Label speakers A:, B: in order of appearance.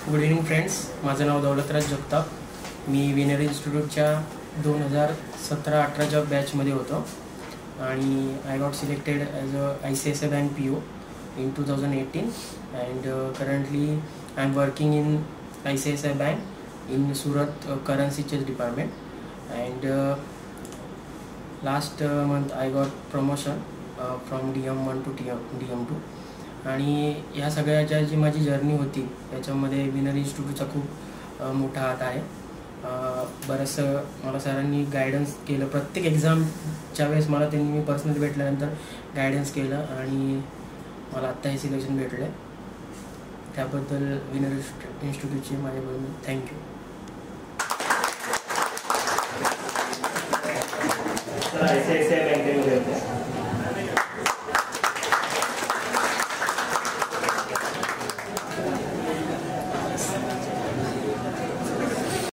A: Good evening friends माझं नाव दौलतराज जगताप. मी winner इन्स्टिट्यूटच्या दोन हजार सतरा अठराच्या बॅचमध्ये होतो. आणि I got selected as a I C S I bank P O in two thousand eighteen and currently I am working in I C S I bank in Surat currency chest department and last month I got promotion from D M one to T M D M two आणि ह्या सगळ्याच्या जी माझी journey होती त्याच्यामध्ये winner इन्स्टिट्यूटचा खूप मोठा हात आहे. बरंचसं मला सरांनी गायडन्स केलं. प्रत्येक एक्झामच्या वेळेस मला त्यांनी मी पर्सनली भेटल्यानंतर गायडन्स केलं आणि मला आत्ता हे सिलेक्शन भेटलं आहे त्याबद्दल विनर इन्स्टिट्यूटचे माझ्याबद्दल thank you
B: I C I C I